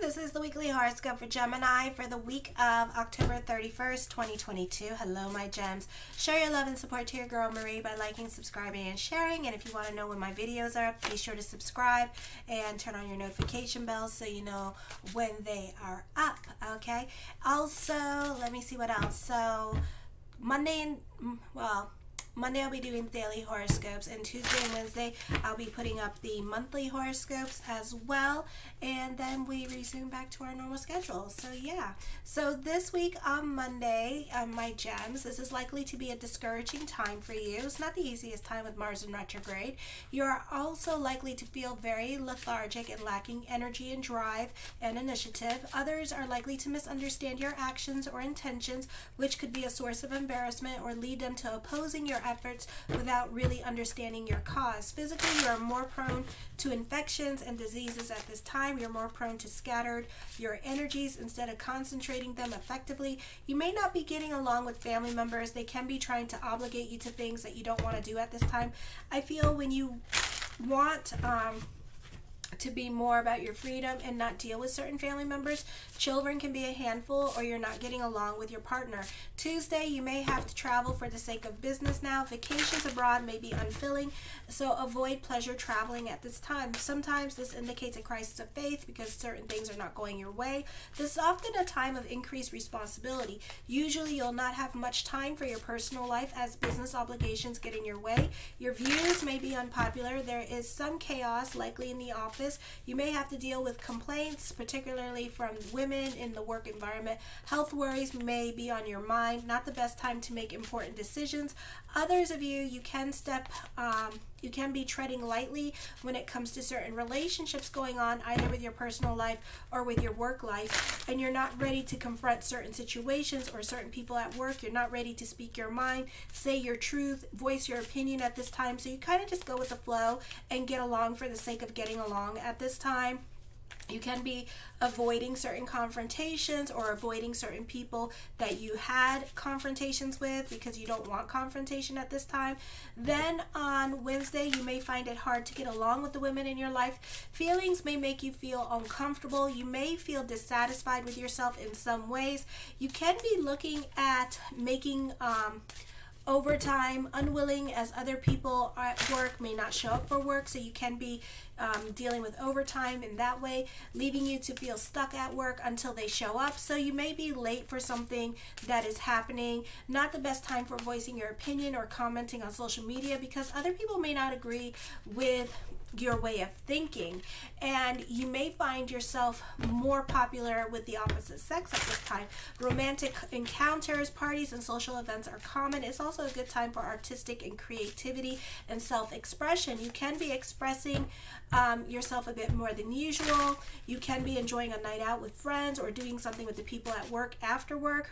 this is the weekly horoscope for Gemini for the week of October 31st, 2022. Hello, my gems. Show your love and support to your girl Marie by liking, subscribing, and sharing. And if you want to know when my videos are up, be sure to subscribe and turn on your notification bells so you know when they are up. Okay. Also, let me see what else. So, Monday and, mm, well, Monday I'll be doing daily horoscopes, and Tuesday and Wednesday I'll be putting up the monthly horoscopes as well, and then we resume back to our normal schedule. So yeah, so this week on Monday, um, my gems, this is likely to be a discouraging time for you. It's not the easiest time with Mars in retrograde. You are also likely to feel very lethargic and lacking energy and drive and initiative. Others are likely to misunderstand your actions or intentions, which could be a source of embarrassment or lead them to opposing your efforts without really understanding your cause. Physically, you are more prone to infections and diseases at this time. You're more prone to scattered your energies instead of concentrating them effectively. You may not be getting along with family members. They can be trying to obligate you to things that you don't want to do at this time. I feel when you want um, to be more about your freedom and not deal with certain family members. Children can be a handful or you're not getting along with your partner. Tuesday, you may have to travel for the sake of business now. Vacations abroad may be unfilling, so avoid pleasure traveling at this time. Sometimes this indicates a crisis of faith because certain things are not going your way. This is often a time of increased responsibility. Usually, you'll not have much time for your personal life as business obligations get in your way. Your views may be unpopular. There is some chaos likely in the office office, you may have to deal with complaints, particularly from women in the work environment. Health worries may be on your mind, not the best time to make important decisions. Others of you, you can step, um, you can be treading lightly when it comes to certain relationships going on, either with your personal life or with your work life, and you're not ready to confront certain situations or certain people at work. You're not ready to speak your mind, say your truth, voice your opinion at this time. So you kind of just go with the flow and get along for the sake of getting along at this time. You can be avoiding certain confrontations or avoiding certain people that you had confrontations with because you don't want confrontation at this time. Then on Wednesday, you may find it hard to get along with the women in your life. Feelings may make you feel uncomfortable. You may feel dissatisfied with yourself in some ways. You can be looking at making um, overtime, unwilling as other people at work may not show up for work, so you can be um, dealing with overtime in that way, leaving you to feel stuck at work until they show up. So you may be late for something that is happening. Not the best time for voicing your opinion or commenting on social media because other people may not agree with your way of thinking and you may find yourself more popular with the opposite sex at this time. Romantic encounters parties and social events are common. It's also a good time for artistic and creativity and self-expression. You can be expressing um, yourself a bit more than usual. You can be enjoying a night out with friends or doing something with the people at work after work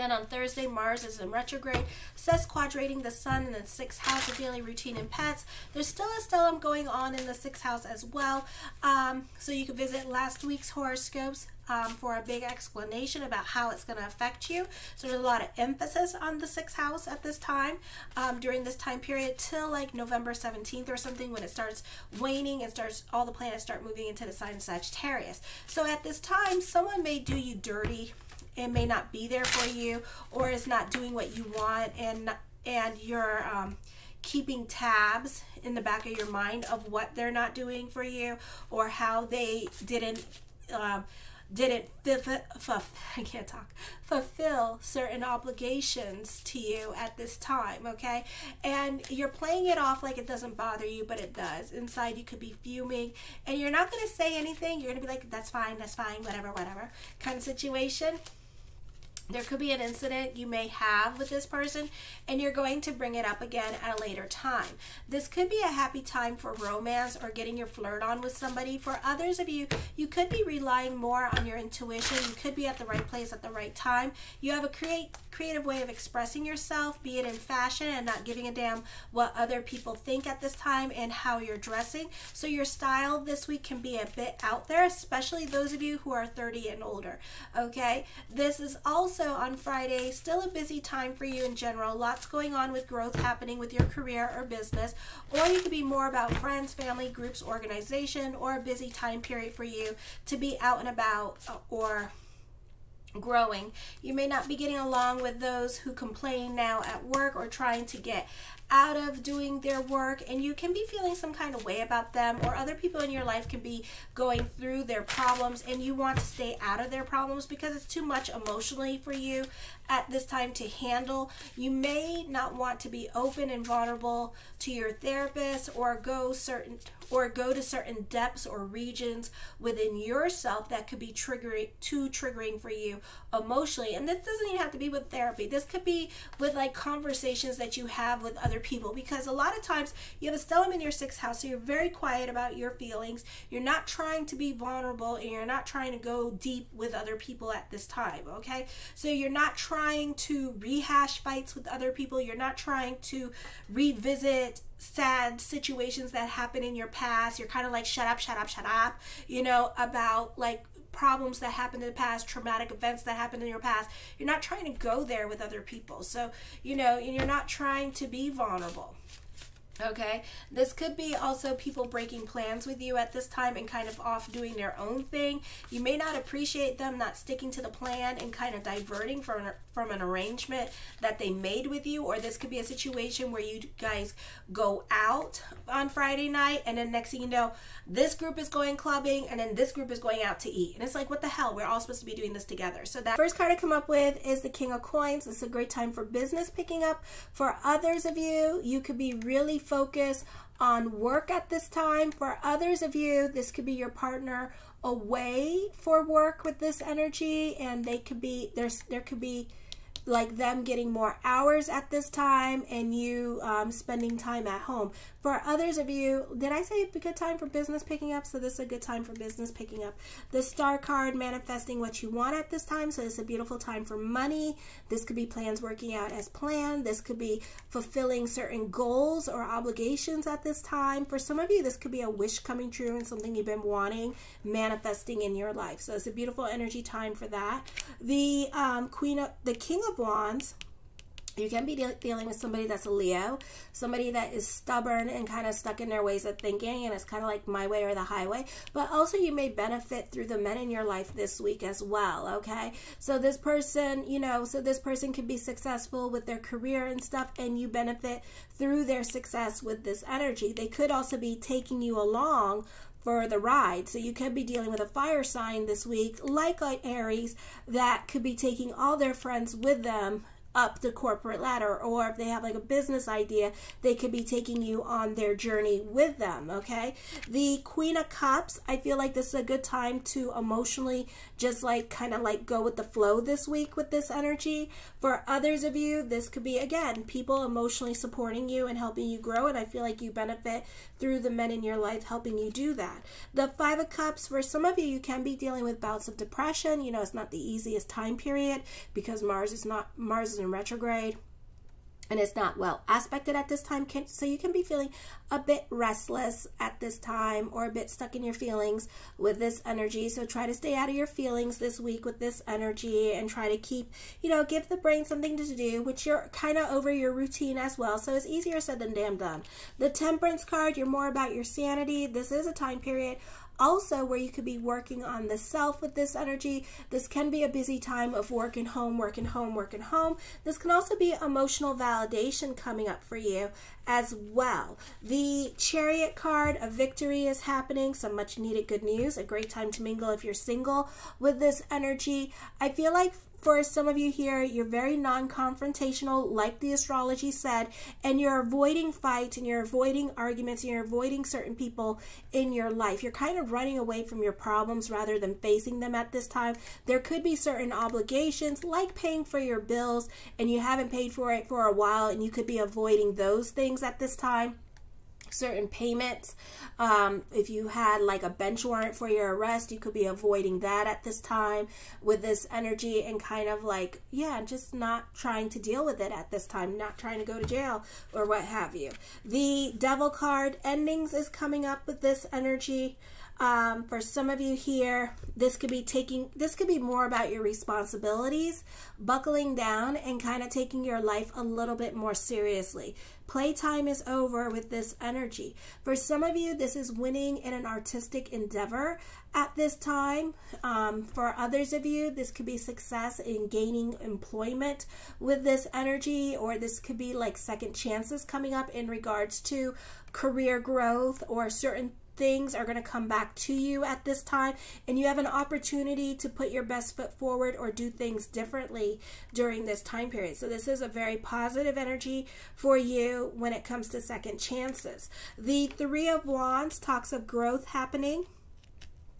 then on Thursday, Mars is in retrograde, sesquadrating the Sun in the sixth house of daily routine and pets. There's still a stellium going on in the sixth house as well. Um, so you can visit last week's horoscopes um, for a big explanation about how it's going to affect you. So there's a lot of emphasis on the sixth house at this time, um, during this time period till like November 17th or something when it starts waning and starts all the planets start moving into the sign of Sagittarius. So at this time, someone may do you dirty and may not be there for you or is not doing what you want and and you're um, keeping tabs in the back of your mind of what they're not doing for you or how they didn't um, didn't I can't talk fulfill certain obligations to you at this time okay? And you're playing it off like it doesn't bother you but it does. Inside you could be fuming and you're not going to say anything. You're going to be like that's fine that's fine whatever whatever kind of situation there could be an incident you may have with this person and you're going to bring it up again at a later time. This could be a happy time for romance or getting your flirt on with somebody. For others of you, you could be relying more on your intuition. You could be at the right place at the right time. You have a create creative way of expressing yourself, be it in fashion and not giving a damn what other people think at this time and how you're dressing. So your style this week can be a bit out there, especially those of you who are 30 and older. Okay? This is also also on Friday, still a busy time for you in general. Lots going on with growth happening with your career or business. Or you could be more about friends, family, groups, organization, or a busy time period for you to be out and about uh, or growing. You may not be getting along with those who complain now at work or trying to get out of doing their work and you can be feeling some kind of way about them or other people in your life can be going through their problems and you want to stay out of their problems because it's too much emotionally for you at this time to handle. You may not want to be open and vulnerable to your therapist or go certain or go to certain depths or regions within yourself that could be triggering too triggering for you emotionally. And this doesn't even have to be with therapy. This could be with like conversations that you have with other people because a lot of times you have a stellium in your sixth house, so you're very quiet about your feelings. You're not trying to be vulnerable and you're not trying to go deep with other people at this time, okay? So you're not trying to rehash fights with other people. You're not trying to revisit sad situations that happen in your past. You're kind of like, shut up, shut up, shut up, you know, about like problems that happened in the past, traumatic events that happened in your past. You're not trying to go there with other people. So, you know, and you're not trying to be vulnerable. Okay, this could be also people breaking plans with you at this time and kind of off doing their own thing. You may not appreciate them not sticking to the plan and kind of diverting from an, from an arrangement that they made with you, or this could be a situation where you guys go out on Friday night and then next thing you know, this group is going clubbing and then this group is going out to eat. And it's like, what the hell? We're all supposed to be doing this together. So that first card I come up with is the King of Coins. It's a great time for business picking up. For others of you, you could be really focus on work at this time. For others of you, this could be your partner away for work with this energy and they could be there's there could be like them getting more hours at this time and you um, spending time at home. For others of you, did I say a good time for business picking up? So this is a good time for business picking up. The star card manifesting what you want at this time. So it's a beautiful time for money. This could be plans working out as planned. This could be fulfilling certain goals or obligations at this time. For some of you, this could be a wish coming true and something you've been wanting manifesting in your life. So it's a beautiful energy time for that. The um, queen of the king of wands you can be de dealing with somebody that's a Leo, somebody that is stubborn and kind of stuck in their ways of thinking, and it's kind of like my way or the highway. But also, you may benefit through the men in your life this week as well, okay? So, this person, you know, so this person can be successful with their career and stuff, and you benefit through their success with this energy. They could also be taking you along for the ride. So you could be dealing with a fire sign this week, like Aries, that could be taking all their friends with them up the corporate ladder or if they have like a business idea they could be taking you on their journey with them okay? The queen of cups i feel like this is a good time to emotionally just like kind of like go with the flow this week with this energy. For others of you this could be again people emotionally supporting you and helping you grow and i feel like you benefit through the men in your life helping you do that. The five of cups for some of you you can be dealing with bouts of depression. You know it's not the easiest time period because mars is not mars is in retrograde and it's not well aspected at this time so you can be feeling a bit restless at this time or a bit stuck in your feelings with this energy. So try to stay out of your feelings this week with this energy and try to keep you know give the brain something to do which you're kind of over your routine as well. So it's easier said than damn done. The temperance card you're more about your sanity. This is a time period also where you could be working on the self with this energy. This can be a busy time of work and home, work and home, work and home. This can also be emotional validation coming up for you as well. The chariot card of victory is happening, some much needed good news, a great time to mingle if you're single with this energy. I feel like for some of you here, you're very non confrontational, like the astrology said, and you're avoiding fights and you're avoiding arguments and you're avoiding certain people in your life. You're kind of running away from your problems rather than facing them at this time. There could be certain obligations, like paying for your bills, and you haven't paid for it for a while, and you could be avoiding those things at this time certain payments. Um, if you had like a bench warrant for your arrest, you could be avoiding that at this time with this energy and kind of like, yeah, just not trying to deal with it at this time, not trying to go to jail or what have you. The devil card endings is coming up with this energy. Um, for some of you here, this could be taking, this could be more about your responsibilities, buckling down and kind of taking your life a little bit more seriously. Playtime is over with this energy. For some of you, this is winning in an artistic endeavor at this time. Um, for others of you, this could be success in gaining employment with this energy, or this could be like second chances coming up in regards to career growth or certain things are going to come back to you at this time and you have an opportunity to put your best foot forward or do things differently during this time period. So this is a very positive energy for you when it comes to second chances. The 3 of wands talks of growth happening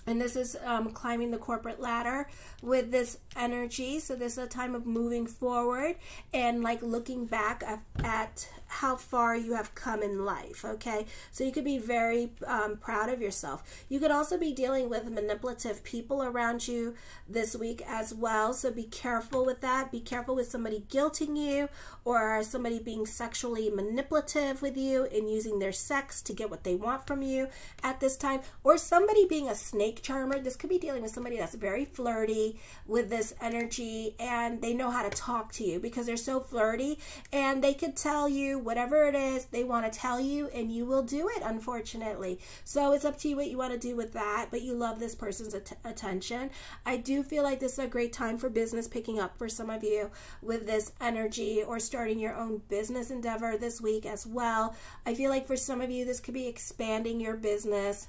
and this is um, climbing the corporate ladder with this energy so this is a time of moving forward and like looking back at, at how far you have come in life okay? So you could be very um, proud of yourself. You could also be dealing with manipulative people around you this week as well so be careful with that. Be careful with somebody guilting you or somebody being sexually manipulative with you and using their sex to get what they want from you at this time. Or somebody being a snake charmer. This could be dealing with somebody that's very flirty with this energy and they know how to talk to you because they're so flirty and they could tell you whatever it is they want to tell you and you will do it unfortunately so it's up to you what you want to do with that but you love this person's att attention i do feel like this is a great time for business picking up for some of you with this energy or starting your own business endeavor this week as well i feel like for some of you this could be expanding your business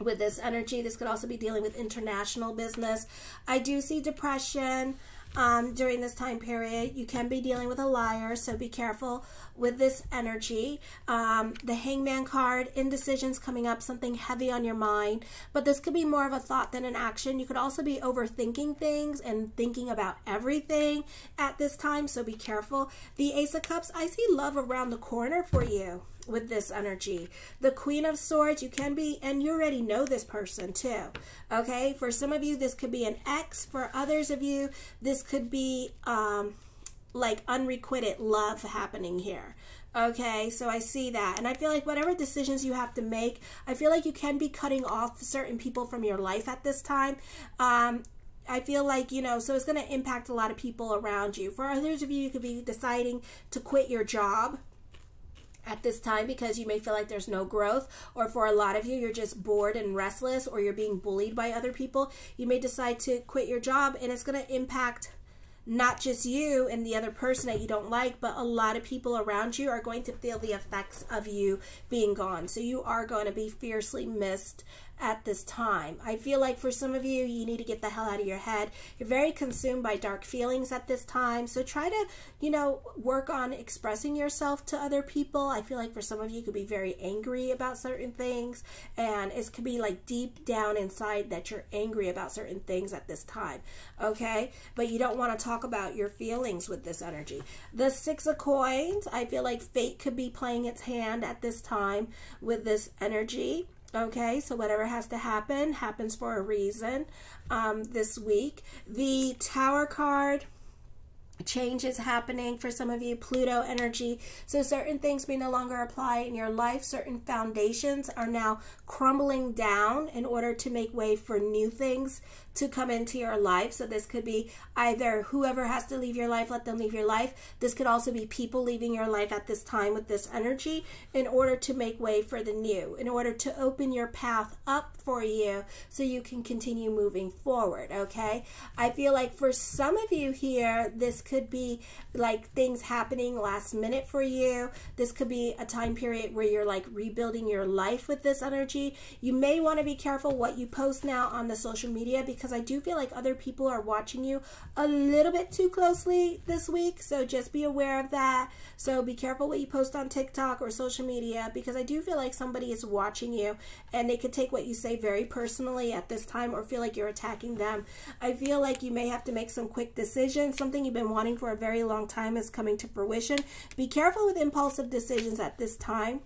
with this energy. This could also be dealing with international business. I do see depression um, during this time period. You can be dealing with a liar, so be careful with this energy. Um, the hangman card, indecisions coming up, something heavy on your mind, but this could be more of a thought than an action. You could also be overthinking things and thinking about everything at this time, so be careful. The Ace of Cups, I see love around the corner for you with this energy. The Queen of Swords, you can be, and you already know this person too. Okay, for some of you, this could be an ex. For others of you, this could be um, like unrequited love happening here. Okay, so I see that. And I feel like whatever decisions you have to make, I feel like you can be cutting off certain people from your life at this time. Um, I feel like, you know, so it's going to impact a lot of people around you. For others of you, you could be deciding to quit your job at this time because you may feel like there's no growth or for a lot of you you're just bored and restless or you're being bullied by other people you may decide to quit your job and it's going to impact not just you and the other person that you don't like, but a lot of people around you are going to feel the effects of you being gone. So you are going to be fiercely missed at this time. I feel like for some of you, you need to get the hell out of your head. You're very consumed by dark feelings at this time. So try to, you know, work on expressing yourself to other people. I feel like for some of you, you could be very angry about certain things. And it could be like deep down inside that you're angry about certain things at this time. Okay? But you don't want to talk about your feelings with this energy. The Six of Coins, I feel like fate could be playing its hand at this time with this energy. Okay, so whatever has to happen happens for a reason um, this week. The Tower card change is happening for some of you pluto energy so certain things may no longer apply in your life certain foundations are now crumbling down in order to make way for new things to come into your life. So this could be either whoever has to leave your life, let them leave your life. This could also be people leaving your life at this time with this energy in order to make way for the new, in order to open your path up for you so you can continue moving forward, okay? I feel like for some of you here, this could be like things happening last minute for you. This could be a time period where you're like rebuilding your life with this energy. You may want to be careful what you post now on the social media because I do feel like other people are watching you a little bit too closely this week. So just be aware of that. So be careful what you post on TikTok or social media because I do feel like somebody is watching you and they could take what you say very personally at this time or feel like you're attacking them. I feel like you may have to make some quick decisions. Something you've been wanting for a very long time is coming to fruition. Be careful with impulsive decisions at this time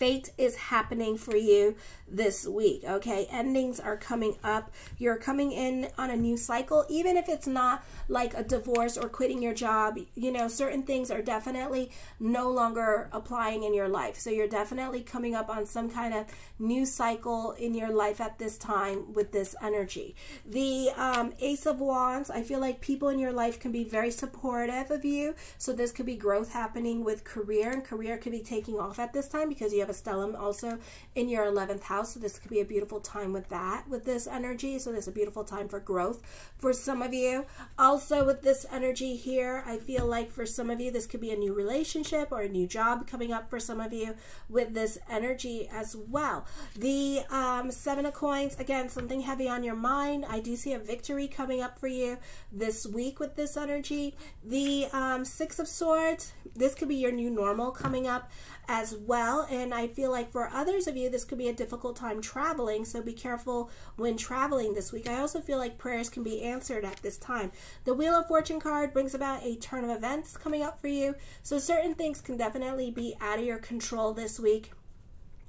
fate is happening for you this week, okay? Endings are coming up. You're coming in on a new cycle, even if it's not like a divorce or quitting your job. You know, certain things are definitely no longer applying in your life. So you're definitely coming up on some kind of new cycle in your life at this time with this energy. The um, Ace of Wands, I feel like people in your life can be very supportive of you. So this could be growth happening with career, and career could be taking off at this time because you have a stellium also in your 11th house. So this could be a beautiful time with that, with this energy. So there's a beautiful time for growth for some of you. Also with this energy here, I feel like for some of you, this could be a new relationship or a new job coming up for some of you with this energy as well. The um, Seven of Coins, again, something heavy on your mind. I do see a victory coming up for you this week with this energy. The um, Six of Swords, this could be your new normal coming up as well. And I feel like for others of you, this could be a difficult time traveling. So be careful when traveling this week. I also feel like prayers can be answered at this time. The Wheel of Fortune card brings about a turn of events coming up for you. So certain things can definitely be out of your control this week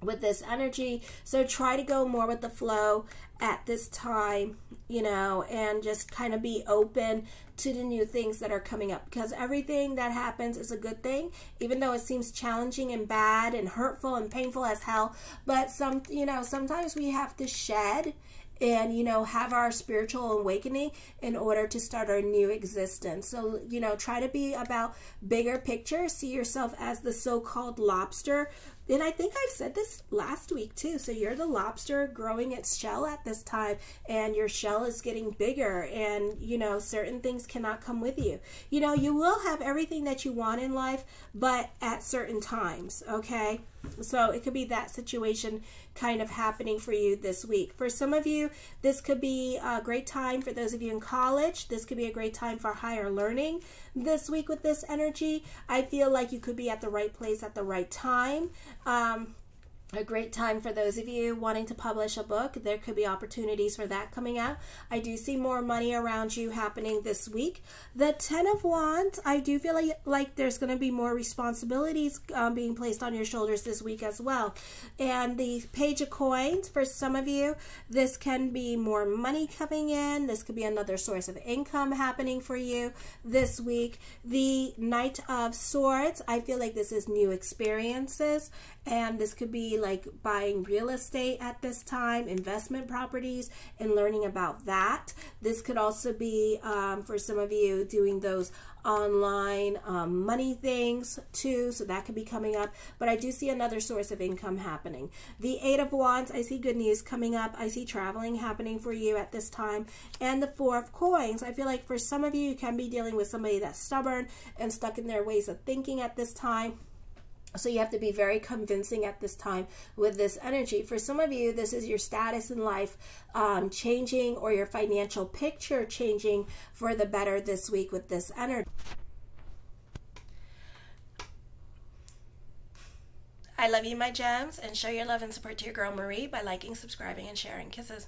with this energy. So try to go more with the flow at this time, you know, and just kind of be open to the new things that are coming up. Because everything that happens is a good thing, even though it seems challenging and bad and hurtful and painful as hell. But some, you know, sometimes we have to shed and you know have our spiritual awakening in order to start our new existence. So you know try to be about bigger picture. See yourself as the so-called lobster and I think I've said this last week too. So you're the lobster growing its shell at this time, and your shell is getting bigger, and you know, certain things cannot come with you. You know, you will have everything that you want in life, but at certain times, okay? So it could be that situation kind of happening for you this week. For some of you, this could be a great time for those of you in college. This could be a great time for higher learning this week with this energy. I feel like you could be at the right place at the right time. Um, a great time for those of you wanting to publish a book. There could be opportunities for that coming out. I do see more money around you happening this week. The Ten of Wands, I do feel like, like there's going to be more responsibilities um, being placed on your shoulders this week as well. And the Page of Coins, for some of you, this can be more money coming in. This could be another source of income happening for you this week. The Knight of Swords, I feel like this is new experiences and this could be like buying real estate at this time, investment properties, and learning about that. This could also be um, for some of you doing those online um, money things too so that could be coming up. But I do see another source of income happening. The eight of wands I see good news coming up. I see traveling happening for you at this time. And the four of coins I feel like for some of you you can be dealing with somebody that's stubborn and stuck in their ways of thinking at this time so you have to be very convincing at this time with this energy. For some of you, this is your status in life um, changing or your financial picture changing for the better this week with this energy. I love you, my gems, and show your love and support to your girl Marie by liking, subscribing, and sharing. Kisses.